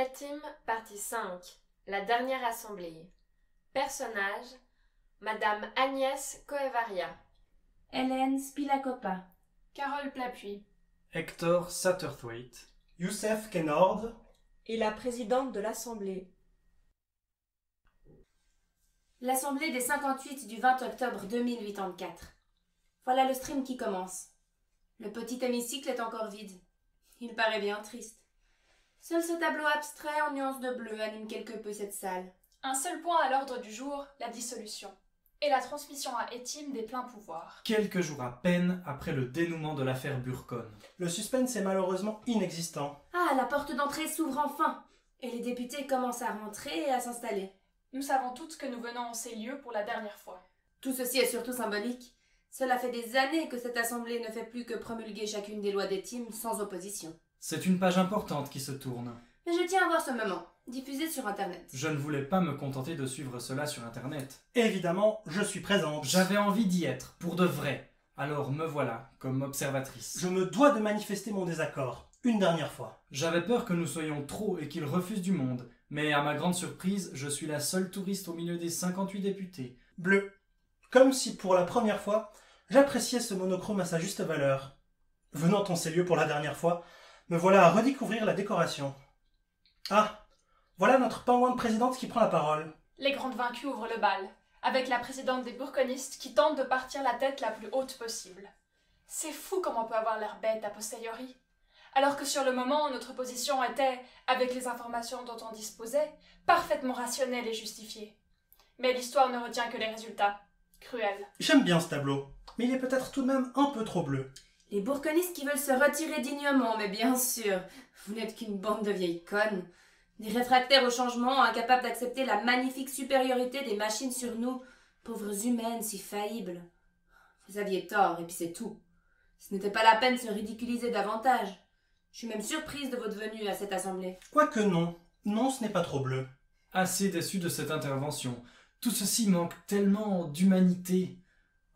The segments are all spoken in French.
Etim, partie 5. La dernière assemblée. Personnage Madame Agnès Coevaria. Hélène Spilacopa. Carole Plapuis. Hector Satterthwaite. Youssef Kenord. Et la présidente de l'Assemblée. L'Assemblée des 58 du 20 octobre 2084. Voilà le stream qui commence. Le petit hémicycle est encore vide. Il paraît bien triste. Seul ce tableau abstrait en nuances de bleu anime quelque peu cette salle. Un seul point à l'ordre du jour, la dissolution. Et la transmission à Etim des pleins pouvoirs. Quelques jours à peine après le dénouement de l'affaire Burcon. Le suspense est malheureusement inexistant. Ah, la porte d'entrée s'ouvre enfin Et les députés commencent à rentrer et à s'installer. Nous savons toutes que nous venons en ces lieux pour la dernière fois. Tout ceci est surtout symbolique. Cela fait des années que cette assemblée ne fait plus que promulguer chacune des lois des teams sans opposition. C'est une page importante qui se tourne. Mais je tiens à voir ce moment, diffusé sur Internet. Je ne voulais pas me contenter de suivre cela sur Internet. Évidemment, je suis présente. J'avais envie d'y être, pour de vrai. Alors me voilà, comme observatrice. Je me dois de manifester mon désaccord. Une dernière fois. J'avais peur que nous soyons trop et qu'ils refusent du monde. Mais à ma grande surprise, je suis la seule touriste au milieu des 58 députés. Bleu. Comme si pour la première fois, j'appréciais ce monochrome à sa juste valeur. Venant en ces lieux pour la dernière fois, me voilà à redécouvrir la décoration. Ah, voilà notre pingouin de présidente qui prend la parole. Les grandes vaincues ouvrent le bal, avec la présidente des bourconistes qui tente de partir la tête la plus haute possible. C'est fou comme on peut avoir l'air bête a posteriori. Alors que sur le moment, notre position était, avec les informations dont on disposait, parfaitement rationnelle et justifiée. Mais l'histoire ne retient que les résultats. Cruel. J'aime bien ce tableau, mais il est peut-être tout de même un peu trop bleu. Les bourconistes qui veulent se retirer dignement, mais bien sûr, vous n'êtes qu'une bande de vieilles connes. Des réfractaires au changement, incapables d'accepter la magnifique supériorité des machines sur nous, pauvres humaines si faillibles. Vous aviez tort, et puis c'est tout. Ce n'était pas la peine de se ridiculiser davantage. Je suis même surprise de votre venue à cette assemblée. Quoique non, non, ce n'est pas trop bleu. Assez déçu de cette intervention. Tout ceci manque tellement d'humanité.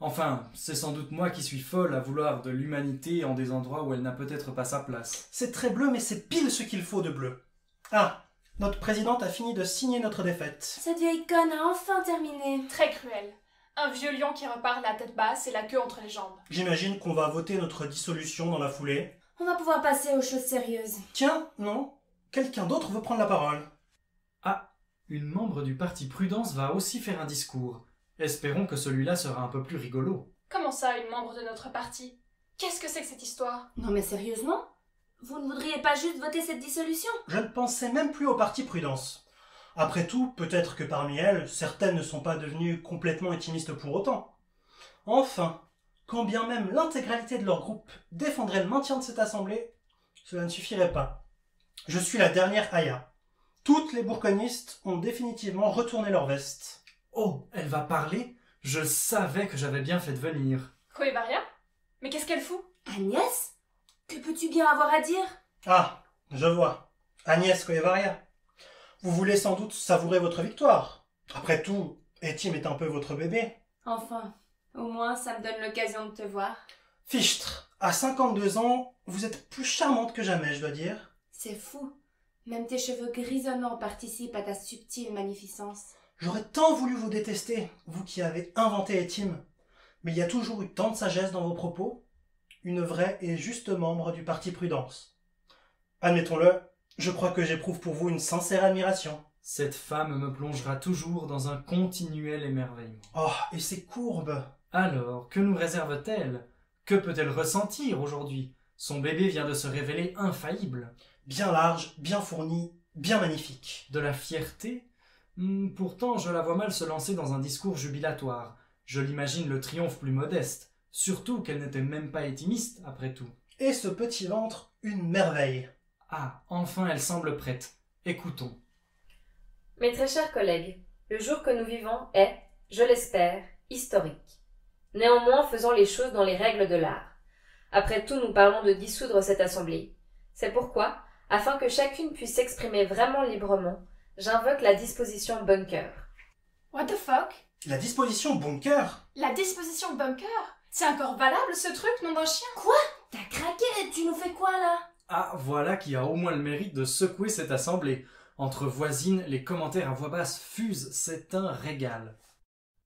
Enfin, c'est sans doute moi qui suis folle à vouloir de l'humanité en des endroits où elle n'a peut-être pas sa place. C'est très bleu, mais c'est pile ce qu'il faut de bleu. Ah, notre présidente a fini de signer notre défaite. Cette vieille conne a enfin terminé. Très cruel. Un vieux lion qui repart la tête basse et la queue entre les jambes. J'imagine qu'on va voter notre dissolution dans la foulée. On va pouvoir passer aux choses sérieuses. Tiens, non Quelqu'un d'autre veut prendre la parole. Ah, une membre du parti Prudence va aussi faire un discours. Espérons que celui-là sera un peu plus rigolo. Comment ça, une membre de notre parti? Qu'est-ce que c'est que cette histoire? Non mais sérieusement? Vous ne voudriez pas juste voter cette dissolution? Je ne pensais même plus au parti Prudence. Après tout, peut-être que parmi elles, certaines ne sont pas devenues complètement intimistes pour autant. Enfin, quand bien même l'intégralité de leur groupe défendrait le maintien de cette assemblée, cela ne suffirait pas. Je suis la dernière Aya. Toutes les bourconistes ont définitivement retourné leur veste. Oh, elle va parler? Je savais que j'avais bien fait de venir. Coevaria Mais qu'est-ce qu'elle fout? Agnès? Que peux-tu bien avoir à dire? Ah, je vois. Agnès Coevaria. Vous voulez sans doute savourer votre victoire. Après tout, Etim est un peu votre bébé. Enfin, au moins ça me donne l'occasion de te voir. Fichtre, à 52 ans, vous êtes plus charmante que jamais, je dois dire. C'est fou. Même tes cheveux grisonnants participent à ta subtile magnificence. J'aurais tant voulu vous détester, vous qui avez inventé Etim. Mais il y a toujours eu tant de sagesse dans vos propos. Une vraie et juste membre du parti Prudence. Admettons-le, je crois que j'éprouve pour vous une sincère admiration. Cette femme me plongera toujours dans un continuel émerveillement. Oh, et ces courbes Alors, que nous réserve-t-elle? Que peut-elle ressentir aujourd'hui? Son bébé vient de se révéler infaillible. Bien large, bien fourni, bien magnifique. De la fierté Pourtant, je la vois mal se lancer dans un discours jubilatoire. Je l'imagine le triomphe plus modeste. Surtout qu'elle n'était même pas étimiste, après tout. Et ce petit ventre, une merveille. Ah, enfin elle semble prête. Écoutons. Mes très chers collègues, le jour que nous vivons est, je l'espère, historique. Néanmoins, faisons les choses dans les règles de l'art. Après tout, nous parlons de dissoudre cette assemblée. C'est pourquoi, afin que chacune puisse s'exprimer vraiment librement, j'invoque la disposition bunker. What the fuck? La disposition bunker? La disposition bunker? C'est encore valable ce truc, nom d'un chien? T'as craqué Tu nous fais quoi là? Ah, voilà qui a au moins le mérite de secouer cette assemblée. Entre voisines, les commentaires à voix basse fusent, c'est un régal.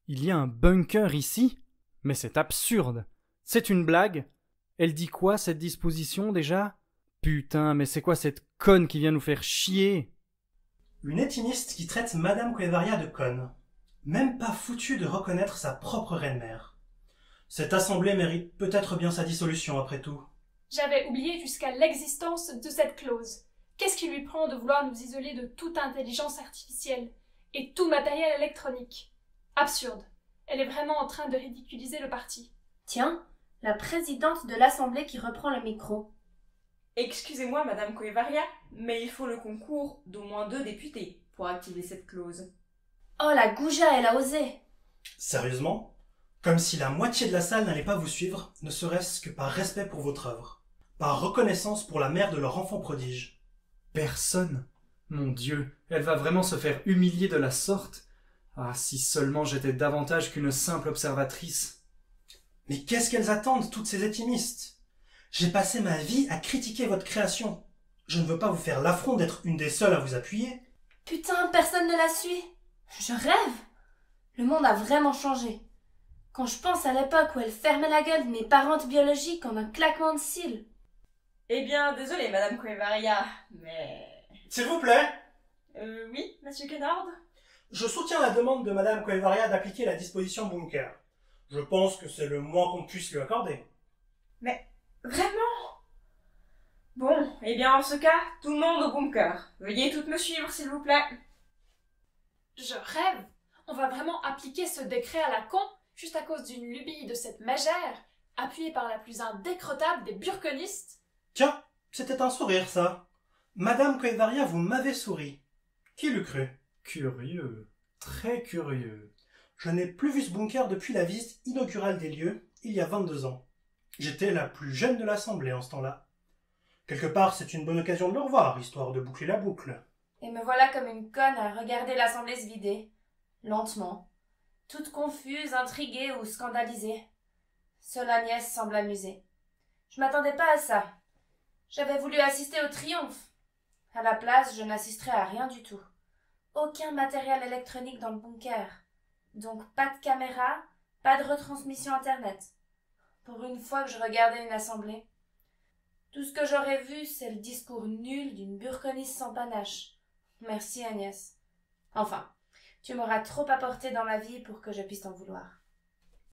Il y a un bunker ici? Mais c'est absurde. C'est une blague? Elle dit quoi cette disposition déjà? Putain, mais c'est quoi cette conne qui vient nous faire chier? Une étimiste qui traite Madame Quevaria de conne. Même pas foutu de reconnaître sa propre reine-mère. Cette assemblée mérite peut-être bien sa dissolution après tout. J'avais oublié jusqu'à l'existence de cette clause. Qu'est-ce qui lui prend de vouloir nous isoler de toute intelligence artificielle et tout matériel électronique? Absurde. Elle est vraiment en train de ridiculiser le parti. Tiens, la présidente de l'Assemblée qui reprend le micro. Excusez-moi, Madame Coevaria, mais il faut le concours d'au moins deux députés pour activer cette clause. Oh, la Gouja, elle a osé Sérieusement? Comme si la moitié de la salle n'allait pas vous suivre, ne serait-ce que par respect pour votre œuvre, par reconnaissance pour la mère de leur enfant prodige. Personne. Mon Dieu, elle va vraiment se faire humilier de la sorte? Ah, si seulement j'étais davantage qu'une simple observatrice. Mais qu'est-ce qu'elles attendent, toutes ces étimistes? J'ai passé ma vie à critiquer votre création. Je ne veux pas vous faire l'affront d'être une des seules à vous appuyer. Putain, personne ne la suit Je rêve Le monde a vraiment changé. Quand je pense à l'époque où elle fermait la gueule de mes parentes biologiques en un claquement de cils. Eh bien, désolé, Madame Coevaria, mais... S'il vous plaît Euh, oui, Monsieur Kennard? Je soutiens la demande de Madame Coevaria d'appliquer la disposition bunker. Je pense que c'est le moins qu'on puisse lui accorder. Vraiment? Bon, eh bien, en ce cas, tout le monde au bunker. Veuillez toutes me suivre, s'il vous plaît. Je rêve On va vraiment appliquer ce décret à la con juste à cause d'une lubie de cette mégère, appuyée par la plus indécrottable des burconistes Tiens, c'était un sourire, ça. Madame Coevaria, vous m'avez souri. Qui l'eût cru? Curieux. Très curieux. Je n'ai plus vu ce bunker depuis la visite inaugurale des lieux, il y a 22 ans. J'étais la plus jeune de l'Assemblée en ce temps-là. Quelque part, c'est une bonne occasion de le revoir, histoire de boucler la boucle. Et me voilà comme une conne à regarder l'Assemblée se vider. Lentement. Toute confuse, intriguée ou scandalisée. Seule Agnès semble amusée. Je m'attendais pas à ça. J'avais voulu assister au triomphe. À la place, je n'assisterai à rien du tout. Aucun matériel électronique dans le bunker. Donc pas de caméra, pas de retransmission internet. Pour une fois que je regardais une assemblée. Tout ce que j'aurais vu, c'est le discours nul d'une burconiste sans panache. Merci Agnès. Enfin, tu m'auras trop apporté dans ma vie pour que je puisse t'en vouloir.